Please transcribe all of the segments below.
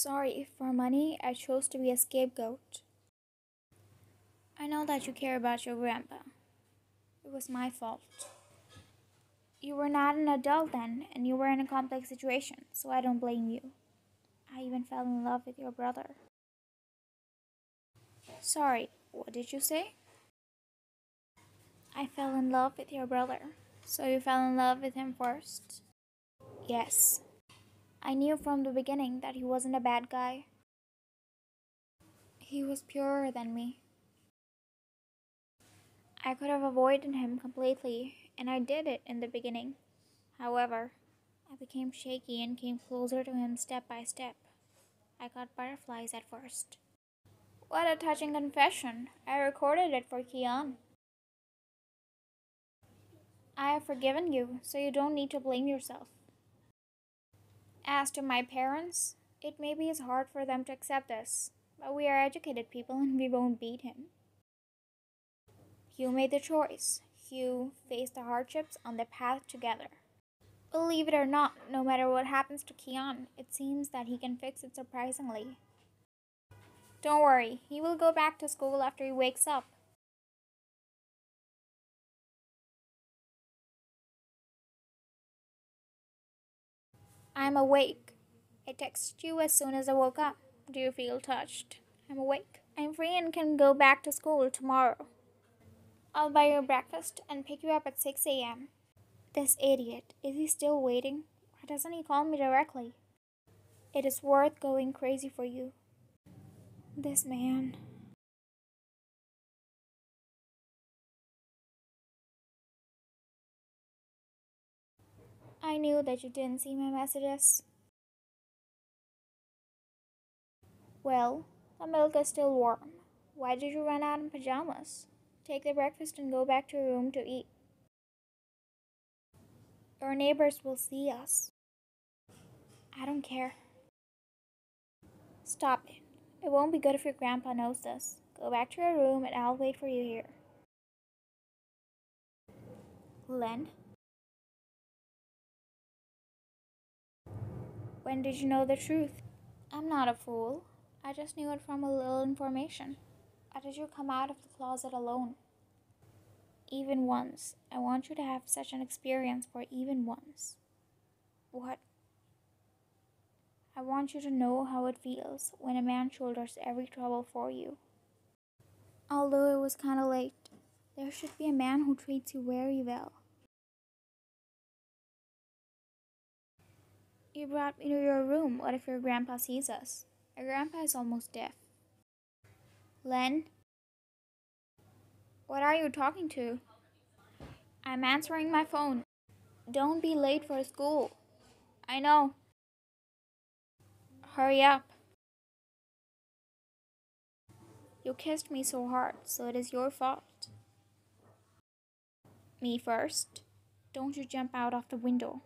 Sorry, for money, I chose to be a scapegoat. I know that you care about your grandpa. It was my fault. You were not an adult then, and you were in a complex situation, so I don't blame you. I even fell in love with your brother. Sorry, what did you say? I fell in love with your brother. So you fell in love with him first? Yes. I knew from the beginning that he wasn't a bad guy. He was purer than me. I could have avoided him completely, and I did it in the beginning. However, I became shaky and came closer to him step by step. I got butterflies at first. What a touching confession! I recorded it for Kian. I have forgiven you, so you don't need to blame yourself. As to my parents, it maybe is hard for them to accept us, but we are educated people and we won't beat him. You made the choice. You faced the hardships on the path together. Believe it or not, no matter what happens to Kian, it seems that he can fix it surprisingly. Don't worry, he will go back to school after he wakes up. I'm awake. I texted you as soon as I woke up. Do you feel touched? I'm awake. I'm free and can go back to school tomorrow. I'll buy you breakfast and pick you up at 6 a.m. This idiot, is he still waiting? Why doesn't he call me directly? It is worth going crazy for you. This man. I knew that you didn't see my messages. Well, the milk is still warm. Why did you run out in pajamas? Take the breakfast and go back to your room to eat. Your neighbors will see us. I don't care. Stop it. It won't be good if your grandpa knows this. Go back to your room and I'll wait for you here. Len? When did you know the truth? I'm not a fool. I just knew it from a little information. How did you come out of the closet alone? Even once. I want you to have such an experience for even once. What? I want you to know how it feels when a man shoulders every trouble for you. Although it was kind of late, there should be a man who treats you very well. You brought me to your room. What if your grandpa sees us? Your grandpa is almost deaf. Len? What are you talking to? I'm answering my phone. Don't be late for school. I know. Hurry up. You kissed me so hard, so it is your fault. Me first? Don't you jump out of the window.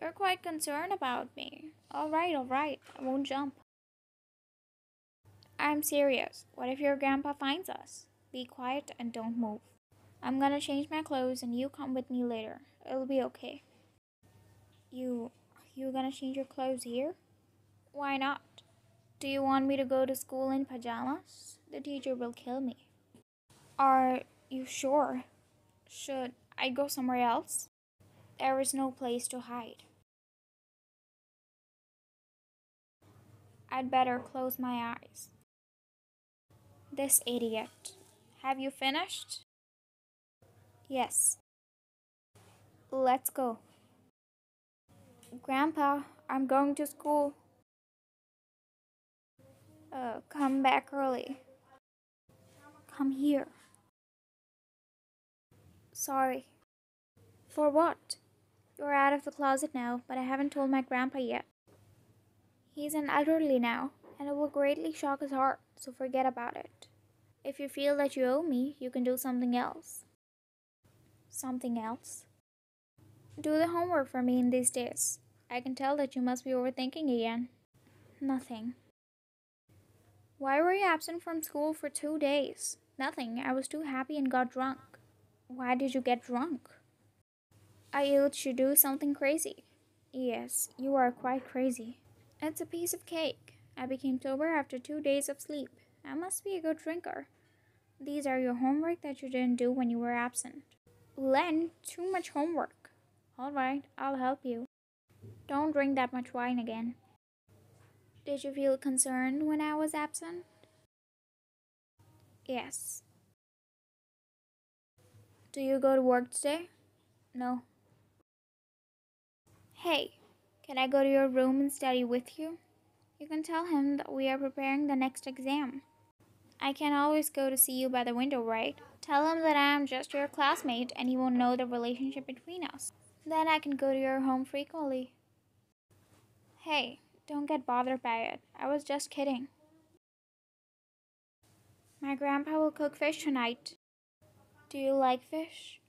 You're quite concerned about me. Alright, alright, I won't jump. I'm serious. What if your grandpa finds us? Be quiet and don't move. I'm gonna change my clothes and you come with me later. It'll be okay. You. you gonna change your clothes here? Why not? Do you want me to go to school in pajamas? The teacher will kill me. Are you sure? Should I go somewhere else? There is no place to hide. I'd better close my eyes. This idiot. Have you finished? Yes. Let's go. Grandpa, I'm going to school. Uh, come back early. Come here. Sorry. For what? You're out of the closet now, but I haven't told my grandpa yet. He's an elderly now, and it will greatly shock his heart, so forget about it. If you feel that you owe me, you can do something else. Something else? Do the homework for me in these days. I can tell that you must be overthinking again. Nothing. Why were you absent from school for two days? Nothing. I was too happy and got drunk. Why did you get drunk? I used to do something crazy. Yes, you are quite crazy. It's a piece of cake. I became sober after two days of sleep. I must be a good drinker. These are your homework that you didn't do when you were absent. Len, too much homework. All right, I'll help you. Don't drink that much wine again. Did you feel concerned when I was absent? Yes. Do you go to work today? No. Hey, can I go to your room and study with you? You can tell him that we are preparing the next exam. I can always go to see you by the window, right? Tell him that I am just your classmate and he won't know the relationship between us. Then I can go to your home frequently. Hey, don't get bothered by it. I was just kidding. My grandpa will cook fish tonight. Do you like fish?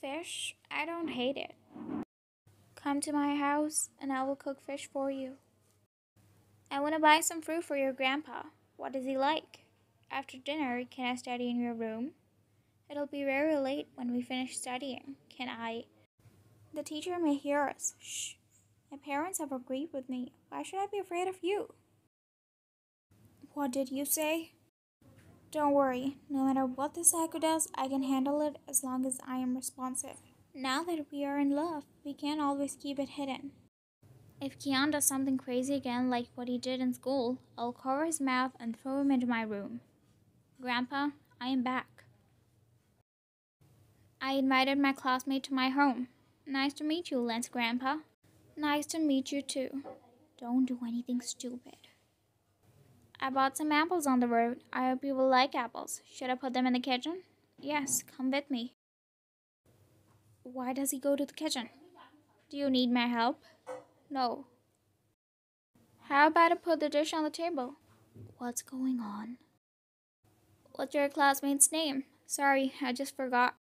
Fish? I don't hate it. Come to my house and I will cook fish for you. I want to buy some fruit for your grandpa. What does he like? After dinner, can I study in your room? It'll be very late when we finish studying. Can I? The teacher may hear us. Shh. My parents have agreed with me. Why should I be afraid of you? What did you say? Don't worry. No matter what the psycho does, I can handle it as long as I am responsive. Now that we are in love, we can't always keep it hidden. If Kian does something crazy again, like what he did in school, I'll cover his mouth and throw him into my room. Grandpa, I am back. I invited my classmate to my home. Nice to meet you, Len's grandpa. Nice to meet you too. Don't do anything stupid. I bought some apples on the road. I hope you will like apples. Should I put them in the kitchen? Yes, come with me. Why does he go to the kitchen? Do you need my help? No. How about I put the dish on the table? What's going on? What's your classmate's name? Sorry, I just forgot.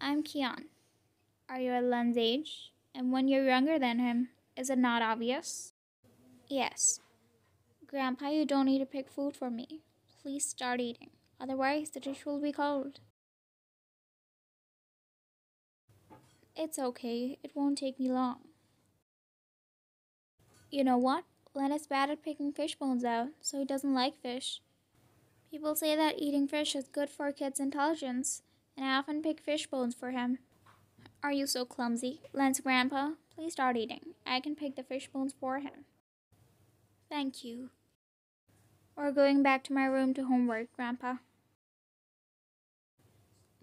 I'm Kian. Are you at Len's age? And when you're younger than him. Is it not obvious? Yes. Grandpa, you don't need to pick food for me. Please start eating. Otherwise, the dish will be cold. It's okay. It won't take me long. You know what? Len is bad at picking fish bones out, so he doesn't like fish. People say that eating fish is good for a kid's intelligence, and I often pick fish bones for him. Are you so clumsy? Len's grandpa, please start eating. I can pick the fish bones for him. Thank you. We're going back to my room to homework, Grandpa.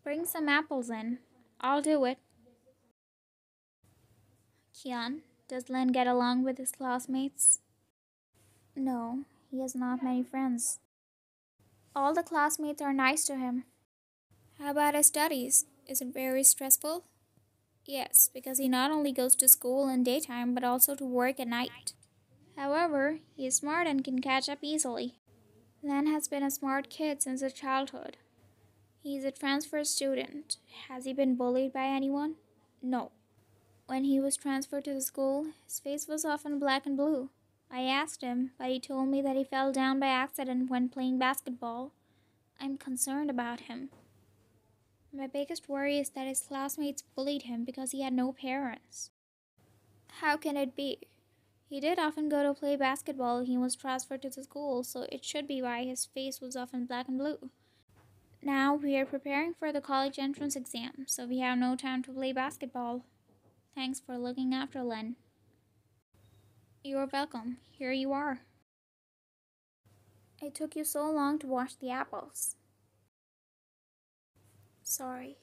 Bring some apples in. I'll do it. Kian, does Len get along with his classmates? No, he has not many friends. All the classmates are nice to him. How about his studies? Is it very stressful? Yes, because he not only goes to school in daytime but also to work at night. However, he is smart and can catch up easily. Len has been a smart kid since his childhood. He is a transfer student. Has he been bullied by anyone? No. When he was transferred to the school, his face was often black and blue. I asked him, but he told me that he fell down by accident when playing basketball. I'm concerned about him. My biggest worry is that his classmates bullied him because he had no parents. How can it be? He did often go to play basketball when he was transferred to the school, so it should be why his face was often black and blue. Now we are preparing for the college entrance exam, so we have no time to play basketball. Thanks for looking after Len. You're welcome. Here you are. It took you so long to wash the apples. Sorry.